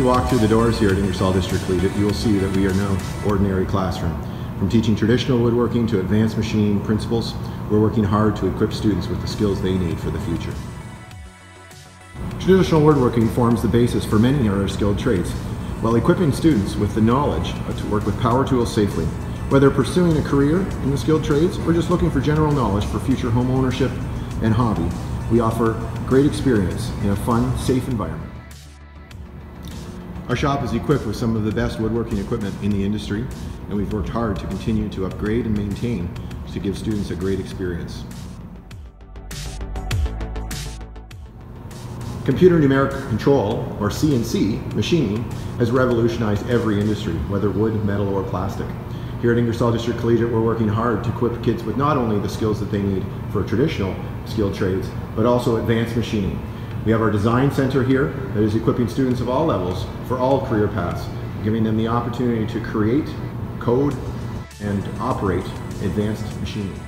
through the doors here at Ingersoll District Collegiate, you will see that we are no ordinary classroom. From teaching traditional woodworking to advanced machining principles, we're working hard to equip students with the skills they need for the future. Traditional woodworking forms the basis for many of our skilled trades, while equipping students with the knowledge to work with power tools safely. Whether pursuing a career in the skilled trades or just looking for general knowledge for future home ownership and hobby, we offer great experience in a fun, safe environment. Our shop is equipped with some of the best woodworking equipment in the industry, and we've worked hard to continue to upgrade and maintain to give students a great experience. Computer numeric control, or CNC, machining, has revolutionized every industry, whether wood, metal, or plastic. Here at Ingersoll District Collegiate, we're working hard to equip kids with not only the skills that they need for traditional skilled trades, but also advanced machining. We have our design center here that is equipping students of all levels for all career paths, giving them the opportunity to create, code, and operate advanced machining.